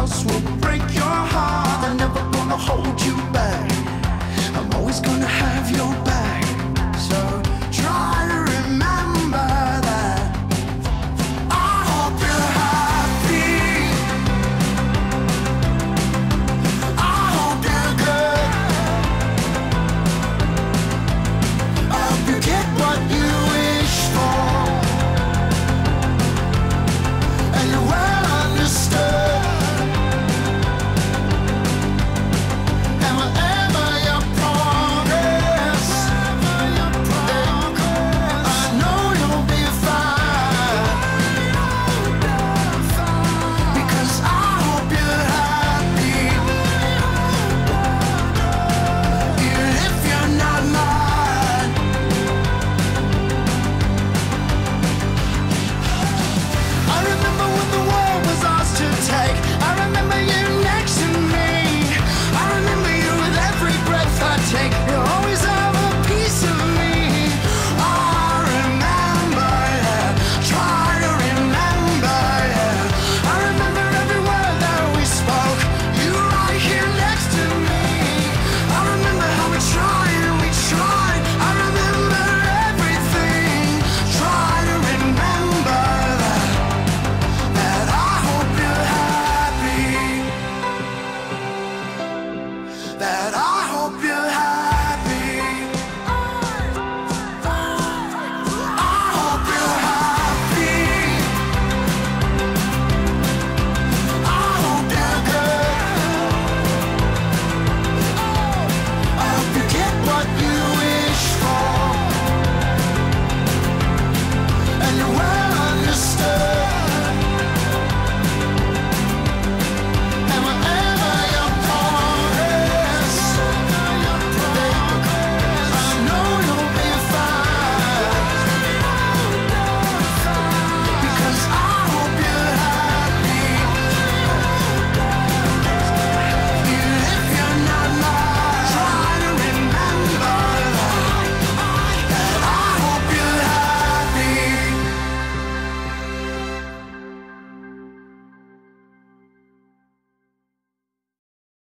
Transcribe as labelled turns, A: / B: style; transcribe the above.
A: else will break your heart. I'm never gonna hold you always